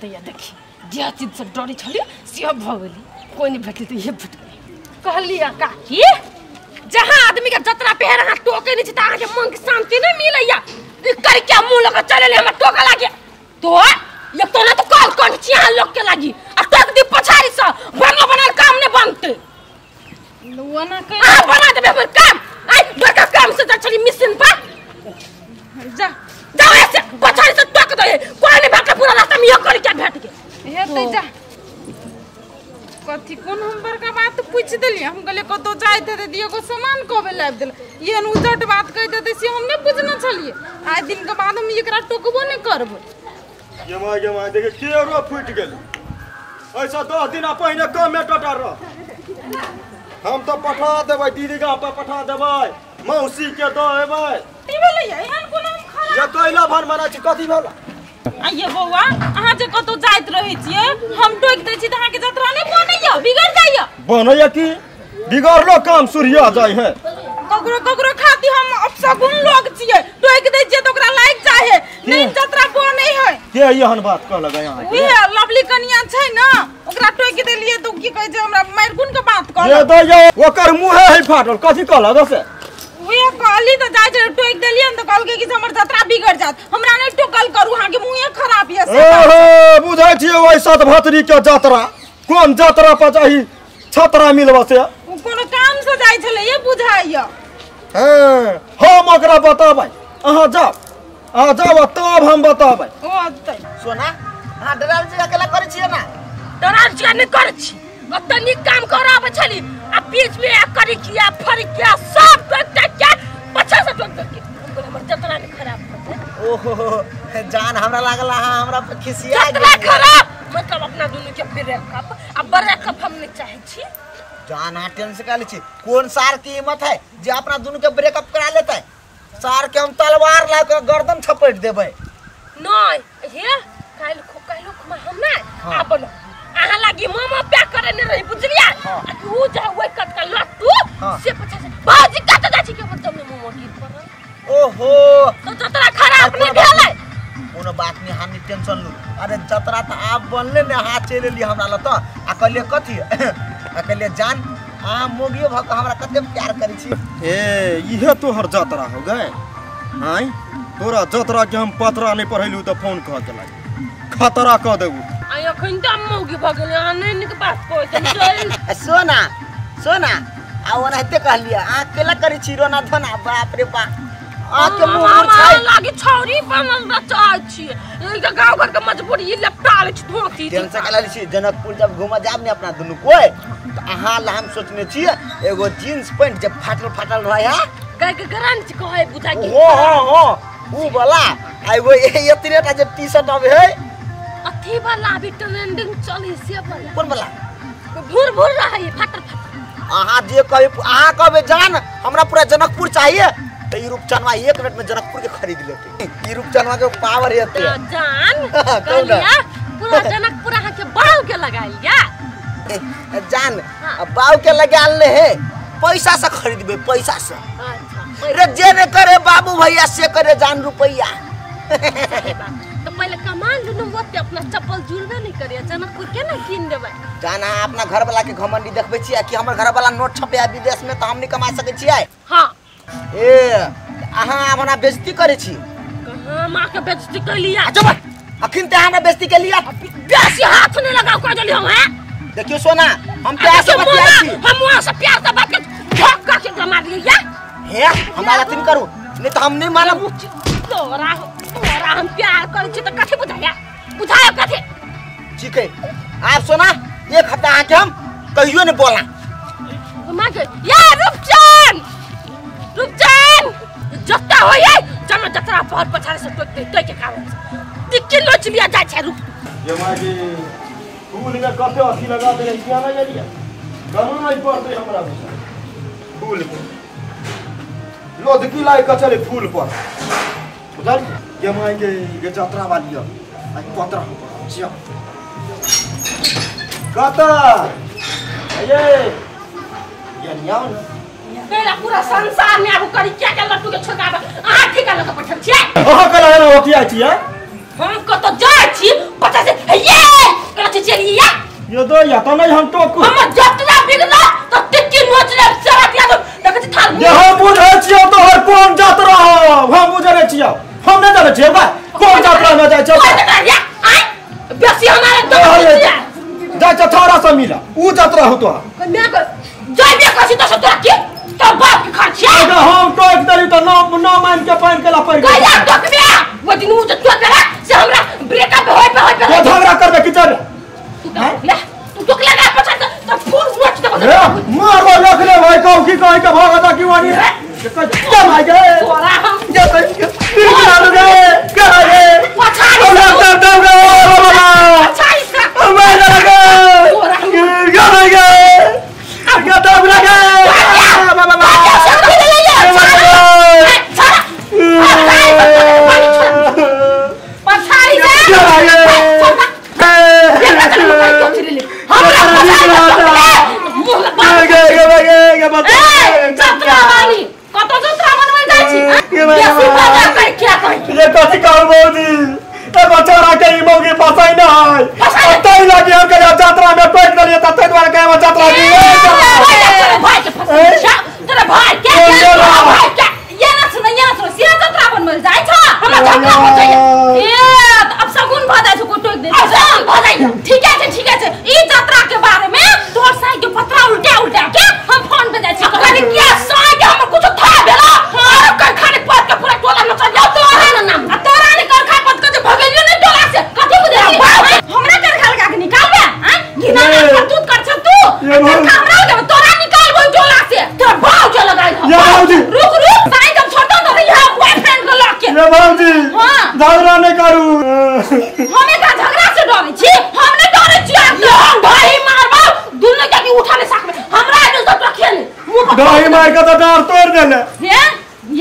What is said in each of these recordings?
दैया देखी जे चीज़ से डरी छली से अब कोई नहीं भेटली तो ये भेट गई कहलिया काकी जहाँ आदमी के जतरा पेहर हाथ टोके नहीं था के मन की शांति नहीं मिलैया कर क्या मुँह लगा चले ले हम टोका लागे तो ये तो ना तो कल कौन चिया लोग के लागी आ टोक दी पछाड़ी से बना बना काम नहीं बनते लुआ ना कह आ बना दे फिर काम आई बड़का काम से जा चली मिशन पर जा जाओ ऐसे पछाड़ी से टोक दे कोई नहीं भाग पूरा रास्ता में कर क्या भेट गए हे ते जा कथी कोन हम बड़का बात पूछ देली हम कहले कतो जाय थे दियो को सामान कबे लाब देल ये उजट बात कह देते से हम नहीं पूछना छलिए आज दिन के बाद हम एकरा टोकबो नहीं करबो जमा जमा देखे केरो फूट गेल ऐसा दस दिन पहले कम में टटर रह हम तो पठा देबै दीदी गाँव पर पठा देबै। मौसी के दऽ एबै ती भेलै एहन कोनो हम खा ये कैला भर मना छी कथी भेला? आइये बौआ अहाँ जे कतौ जाइत रहै छियै हम टोक दै छी तऽ अहाँके जतरा नहि बनैया बिगड़ जाइया। बनैया की? बिगड़लो काम सूर्या जाइ है। ककरो ककरो खातिर हम अपसगुन लोग छियै टोक दै छियै तऽ ओकरा लाइक चाहे नहीं जतरा बनै है। के एहन बात कह लगा यहाँ के। लवली कनिया छै ना। ओकरा टोक देलियै तऽ की कहै छै हमरा मारगुन के बात ये कहल दैया ओकर मुँहे है फाटल कथी कहलक से उहे कहली तऽ जाय छै टोक देलियै ने तऽ कहलकै कि हमर जतरा बिगड़ जात हमरा नहि टोकल करू अहाँ के मुंहे खराब ये से ओहो बुझै छियै ओइ सत भतरी के जात्रा। कोन जात्रा पर चाही छतरा मिलबा से कोनो काम से जाय छलै ये बुझाइया हाँ, हम ओकरा बताबै। अहाँ जाओ अहाँ जाओ तब हम बताबै। ओ तै सोना अहाँ ड्राइवर जी अकेला करै छियै ना? डराल छिया नहीं कर छी। ओते नीक काम कर आबै छली आ बीच में आ करी किया फरी किया सब टोक के पछा से टोक के हमर जतरा नहीं खराब कर दे ओहो जान हमरा लागल अहाँ हमरा पे खिसिया जतरा खराब मतलब अपना दोनों के ब्रेकअप अब ब्रेकअप हम नहीं चाहे छी। जान अहाँ टेंशन का लै छी। कोन सार की हिम्मत है जे अपना दुनू के ब्रेकअप करा लेतै? सार के हम तलवार ला के गर्दन छपट देबै। नहीं हे काल खो काल खो हम नहीं हाँ। अपन अहाँ लागी मामा प्यार करे नहीं रही बुझलिया। तू जा वो कट का लट्टू। से पछा से बाजी कट जा छी के मतलब में मोमो गिर पड़ल ओहो! तो जतरा खराब नहीं भेलै। कोनो बात नहीं हानि टेंशन लू। अरे जतरा तो आप बनले ने हाथ चल एली हमरा ल तो आ कहलिए कथी? आ कहलिए जान अहाँ मोगियो भऽ कऽ हमरा कते प्यार करै छी। ए इहे तोहर जात्रा हो गए। आय तोरा जात्रा के हम पतरा नहीं पढ़ेलू तो फ़ोन कह के लागी। खतरा कह देबू। आई अखन त मौगी भ गेलै अहाँ नहीं निक बात कहै छी चल। सोना सोना आ ओनाहिते कहलिए अहाँ केला करै छी रोना धोना बाप रे बाप। अहाँके मुँह मामा छै? लागी छौरी बनल न चाहै छी। ई के गाँव घर के मजबूरी लपटा लै छी धोती टेंशन कला छी। जनकपुर जब घूम जाब ने अपना दुनू कोई तो अहाँ ला हम सोचने छियै एगो जींस पैंट जब फाटल फाटल रहे है? के कहै बुझा के? हो हो हो ऊ वाला आ एगो ए- एतने टा जे टी शर्ट अब है? अथी वाला भी ट्रेंडिंग चली से वाला कोन वाला भूर भूर रहा फाटल फाटल। अहाँ जे कहबे अहाँ कहबे जान हमरा पूरा जनकपुर चाहिए। तो ई रूपचनवा एक मिनट में जनकपुर के खरीद लेते। ई रूपचनवा के पावर है जान कौन पूरा जनकपुर अहाँ के बाल के जान बाव के लगा ले है। पैसा से खरीदबे पैसा से। अच्छा। रे जे ने करे बाबू भैया से करे जान रुपैया। तो पहले कमान लूनू ओते अपना चप्पल जुड़बे नहीं करिए जनकपुर के ना कीन देबै। जान अपना घर वाला के घमंडी देखबे छियै कि हमर घर वाला नोट छपे विदेश में तो हम नहीं कमा सके छियै? हाँ। ए अहाँ अपना बेइज्जती करे छी? कहाँ? माँ के बेइज्जती कैलिया आ जब अखिन ते हमरा बेइज्जती के लिया बेसी हाथ नहीं लगाओ कह देली हम हैं? देखियो सोना हम प्यार से बतियाई छी। हम वहाँ से प्यार से बात के ठोक कर के मार लिया हे हमारा तीन करू। नहीं तो हम नहीं मानब। तोरा तोरा हम प्यार करै छी तऽ कथी बुझाया बुझाया कथी? ठीक है आप सोना एक हफ़्ता आके हम कहियो नहीं बोला माँ के या रूपचन! रूपचन! जत्ता हो ये जमा जतरा पर पछाड़े से टोक दे टोक के कारण से दिक्कत लो चलिया जाय छै रुक। जमा के फूल में कते अथी लगा दे किया ना जलिया कहाँ नहीं पड़ते हमरा फूल पे लोधकी लाई के चले फूल पर बुझल जमा के ये जात्रा वाली है आई पतरा जिया कता ये ये नियाव ना पूरा संसार में आगू करी क्या क्या लट्टू के छोड़का आ ठीक लोग पठन छिए अहाँ कला है ना ओकिया छियै हम को तो जाय छी पता से ये कला छी चली या यो दो या तो नहीं हम टोकू हम जतना बिगला तो टिक्की नोच ले सारा दिया तो देख छी थाल ये हम बुझे छियै तो हर कोन यात्रा हो। हम बुझे छियै। हम नहीं जाने छियै बा कोन यात्रा में जाय कोई छै तो आई बेसी हमारे तो जाय छै थारा से मिला। ऊ यात्रा हो तो। मैं जाय बे कसी तो तोरा के तो बाप के खा छिए अगर हम टोक तो नाम नाम मान के पाइन के ला पड़ गया तो के वो दिन वो तो करा से हमरा ब्रेकअप होय पे होय तो पे झगड़ा करबे कि चल ले तू तो लगा पछा तो फूल नोच दे ए मारो रखले भाई कहू की कहि के भागता की वानी क्या भाई गे तोरा हम ये निकाल गे कहा गे पछाड़ी ओ से दम दम गे बाबा पछाड़ी से ओ मैं लगे क्या भाई गे क्या दम लगे बाबा पछाड़ी से क्या भाई गे गे गे बता ये कथी कहू बौदी ए बचारा के ई मौगी फसाई ना है फसाई अब तई लगी हम के यात्रा में टोक दलिए त तई द्वारा के यात्रा की ठीक है ठीक है ई यात्रा के बारे में तोर साई के पत्रा उल्टा उल्टा के हम फ़ोन पे जाय छी कहली क्या साई के हम कुछ था भेला और कर खाने पत के पूरा टोला में चल जाओ तोरा ना नाम आ तोरा ने कर खा पत के भगलियो नहीं टोला से कथि बुझे हमरा कर खा लगा के निकाल बे हाँ गिना ना करतूत कर छ तू ये भाई। हमरा के तोरा निकाल वो टोला से तोरा भाव जो लगाई ये भाऊजी। रुक रुक साई जब छोड़ता तो यहाँ बॉयफ्रेंड को लॉक के ये बौदी हाँ। झगड़ा नहीं करू हमें का झगड़ा से डरे छी? हम नहीं डरे छी आप तो। हम भाई मारबो दुनु के की उठा ले सकबे हमरा जो सब रखे ले। मुँह पर। मार के तो डार तोड़ देले। ये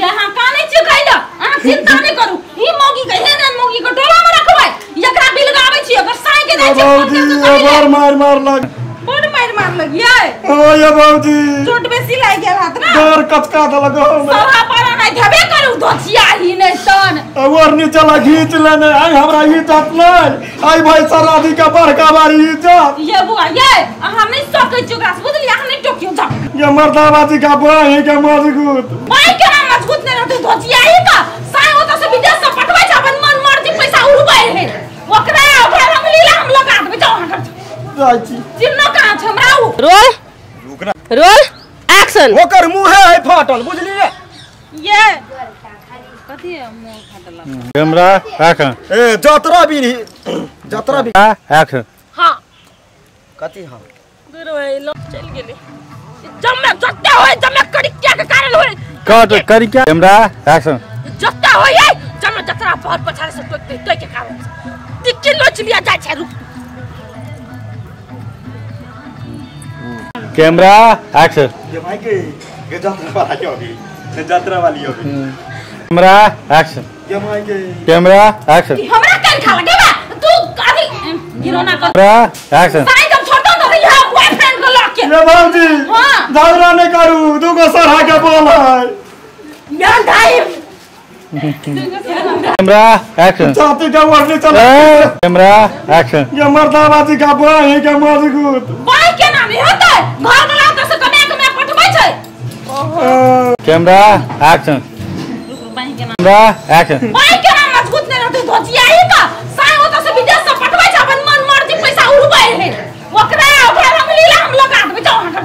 यहाँ का नहीं चिकाइला आ चिंता नहीं करू। ई मोगी के हे ने मोगी को टोला में रखबै। एकरा बिल गाबै छी अगर साई के दै छी ये बार मार मार लग। बड़ मार मार लगिए ओ ये बौदी। चोट बेसी लाग गेल हाथ ना। डर कचका देलक हो सभा पर नहीं धबे करू धोचिया ही नहीं तन और नीचे ला घींच लेने। आई हमरा इज़्ज़त नहीं। आई भाई सराधी का बड़का बारी इज़्ज़त ये बुआ ये हम नहीं सकै छी ओकरा से बुझलिए नहीं टोकियो जा ये मर्दाबाजी का बही के मज़बूत भाई के नाम मज़बूत नहीं रहते धोचिया ही का। साई होता से विदेश से पठबै छ अपन मन मर्ज़ी पैसा उड़बै है ओकरा ओकरा हम लीला हम लगा देबै। जाओ जाइ छी। चिन्ह कहाँ छ हमरा उ रोल। रोल एक्शन ओकर मुंहे है फाटल बुझलिए ये है कैमरा एक्शन ए जतरा भी जतरा भी। एक्शन हाँ। कथी हम दूर भाई लोग चल गेले जम्मे जत्ते होय जम्मे कड़ी क्या के कारण होय कट करी क्या कैमरा एक्शन जत्ते ये जम्मे जतरा बहुत पछाड़े से टोक दे तो के कारण टिक्की लोच लिया जाय छै रुक। कैमरा एक्शन ये भाई के ये जतरा वाली होगी। ये जतरा वाली होगी। कैमरा एक्शन के कैमरा एक्शन हमरा कल खा लगे बा तू अभी गिरो ना कर। एक्शन साई जब छोटा तो यहाँ बॉयफ्रेंड को लॉक के। ये भाजी हाँ। झगड़ा नहीं करू दूगो सरहा के बोल है। यार भाई कैमरा एक्शन छाती के वर्दी चला कैमरा एक्शन ये मर्दाबाजी का बही के मज़बूत। भाई के नाम होता? है घर वाला तो से कमे कमे पठबै छै कैमरा एक्शन कैमरा एक्शन भाई के? नाम मज़बूत नहीं रहते धोचिया का? साई होता से विदेश से पठबै छै अपन मन मर्ज़ी पैसा उड़बे है. ओकरा ओकरा हम लीला हम लगा देबै जाओ अहाँ